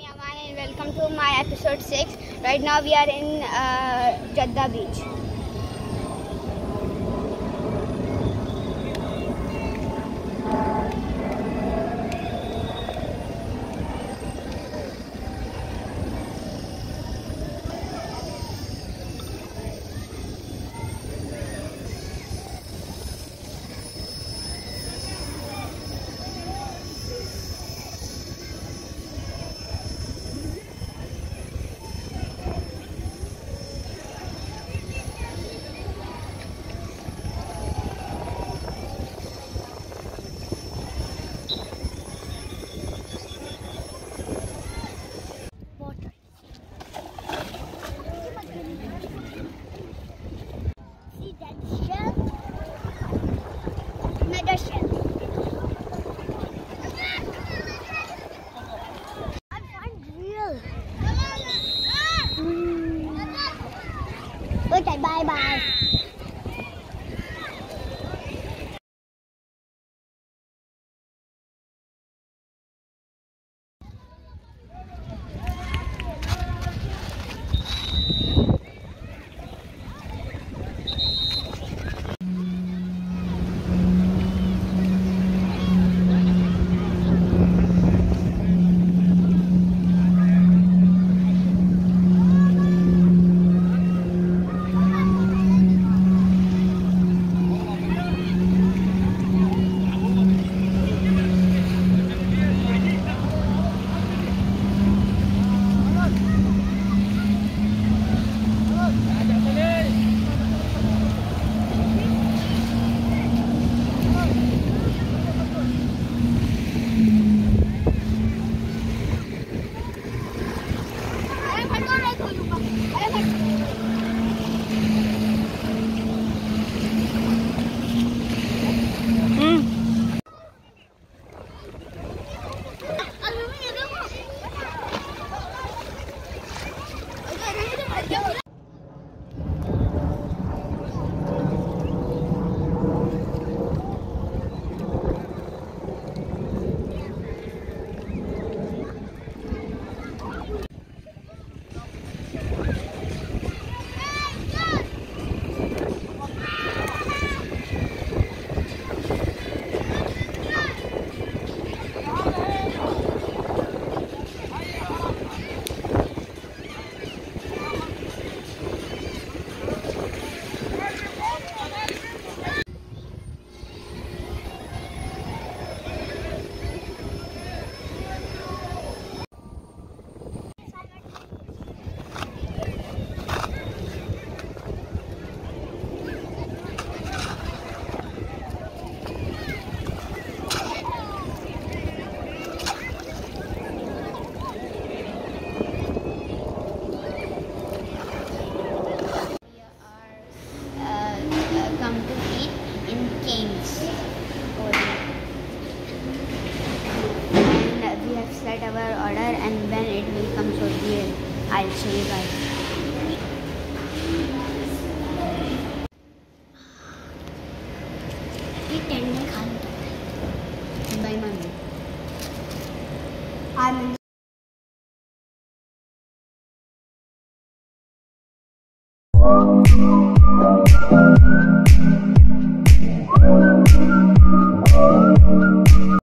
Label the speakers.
Speaker 1: me Aman and welcome to my episode 6. Right now we are in uh, Jeddah beach. And when it will come so here I'll show you guys. बाय मम्मी I'm
Speaker 2: Thank